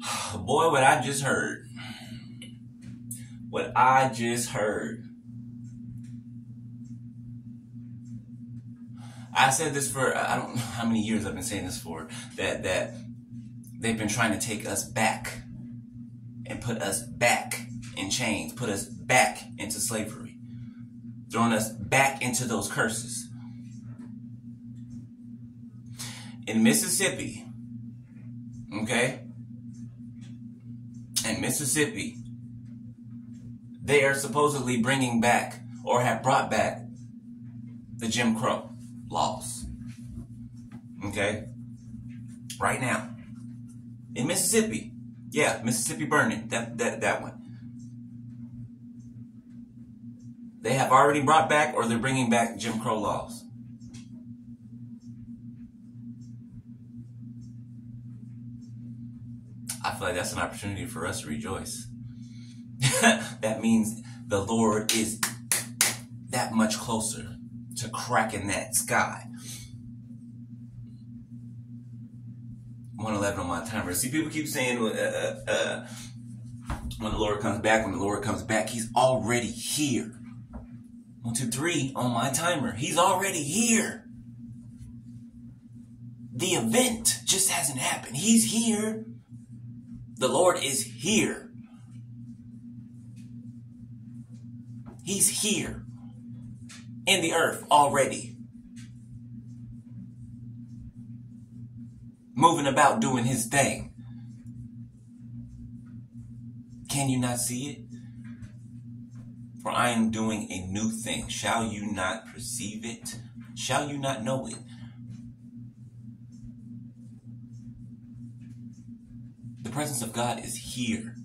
Boy, what I just heard. What I just heard. I said this for I don't know how many years I've been saying this for that that they've been trying to take us back and put us back in chains, put us back into slavery, throwing us back into those curses. In Mississippi, okay? In Mississippi, they are supposedly bringing back or have brought back the Jim Crow laws. Okay? Right now. In Mississippi. Yeah, Mississippi burning. That that that one. They have already brought back or they're bringing back Jim Crow laws. I feel like that's an opportunity for us to rejoice. that means the Lord is that much closer to cracking that sky. 111 on my timer. See, people keep saying uh, uh, uh, when the Lord comes back, when the Lord comes back, He's already here. One, two, three on my timer. He's already here. The event just hasn't happened. He's here. The Lord is here. He's here in the earth already. Moving about doing his thing. Can you not see it? For I am doing a new thing. Shall you not perceive it? Shall you not know it? Presence of God is here.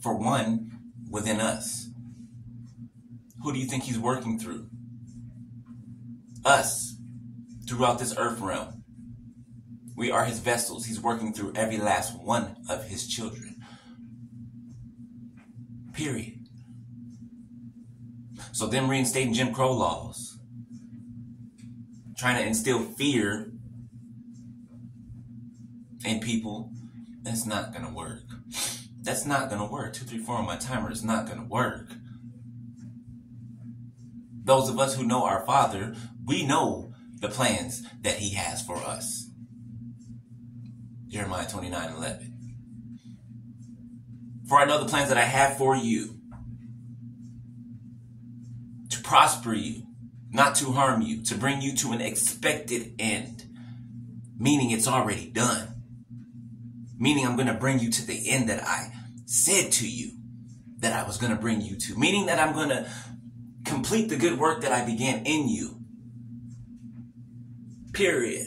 For one, within us. Who do you think he's working through? Us, throughout this earth realm. We are his vessels. He's working through every last one of his children. Period. So them reinstating Jim Crow laws, trying to instill fear in people, that's not gonna work. That's not gonna work. Two, three, four on my timer is not gonna work. Those of us who know our Father, we know the plans that He has for us. Jeremiah 29 11. For I know the plans that I have for you to prosper you, not to harm you, to bring you to an expected end, meaning it's already done. Meaning I'm going to bring you to the end that I said to you that I was going to bring you to. Meaning that I'm going to complete the good work that I began in you. Period.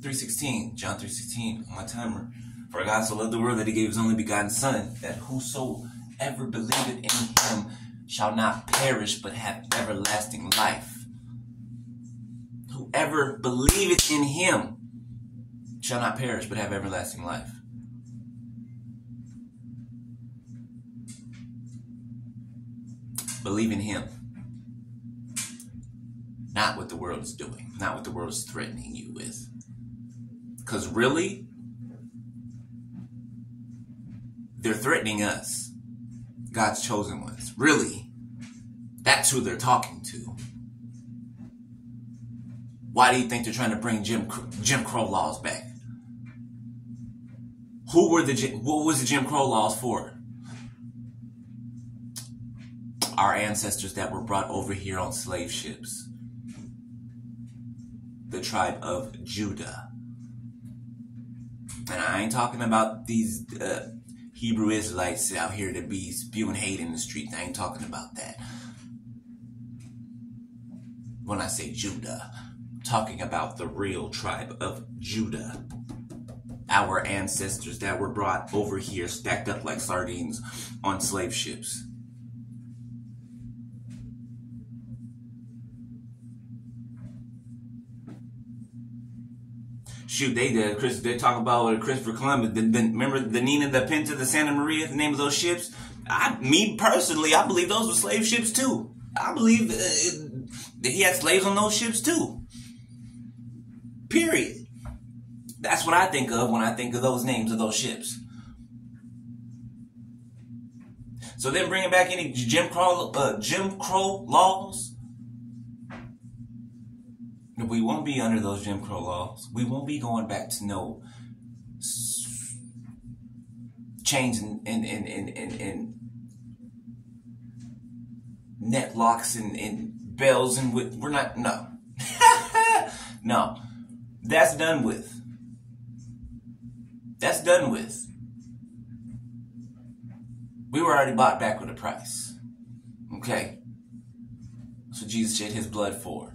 316, John 316 on my timer. For God so loved the world that he gave his only begotten Son, that whosoever believeth in him shall not perish but have everlasting life. Whoever believeth in him shall not perish but have everlasting life. Believe in him. Not what the world is doing, not what the world is threatening you with. Because really, they're threatening us, God's chosen ones. Really, that's who they're talking to. Why do you think they're trying to bring Jim Jim Crow laws back? Who were the what was the Jim Crow laws for? Our ancestors that were brought over here on slave ships. The tribe of Judah. And I ain't talking about these uh, Hebrew Israelites out here to be spewing hate in the streets. I ain't talking about that. When I say Judah, talking about the real tribe of Judah. Our ancestors that were brought over here stacked up like sardines on slave ships. shoot, they did. Chris, they talk about Christopher Columbus. The, the, remember the Nina, the Pinta, the Santa Maria, the name of those ships. I, me personally, I believe those were slave ships too. I believe uh, that he had slaves on those ships too. Period. That's what I think of when I think of those names of those ships. So then bringing back any Jim Crow, uh, Jim Crow laws. We won't be under those Jim Crow laws. We won't be going back to no chains and and and and, and, net locks and, and bells and with, we're not no no that's done with that's done with. We were already bought back with a price. Okay. So jesus shed his blood for.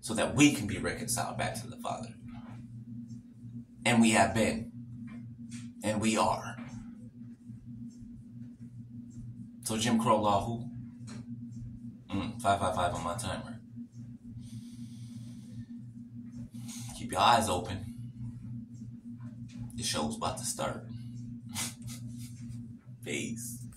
So that we can be reconciled back to the father. And we have been. And we are. So jim crow law who? Mm, 555 on my timer. Keep your eyes open. The show's about to start. Peace.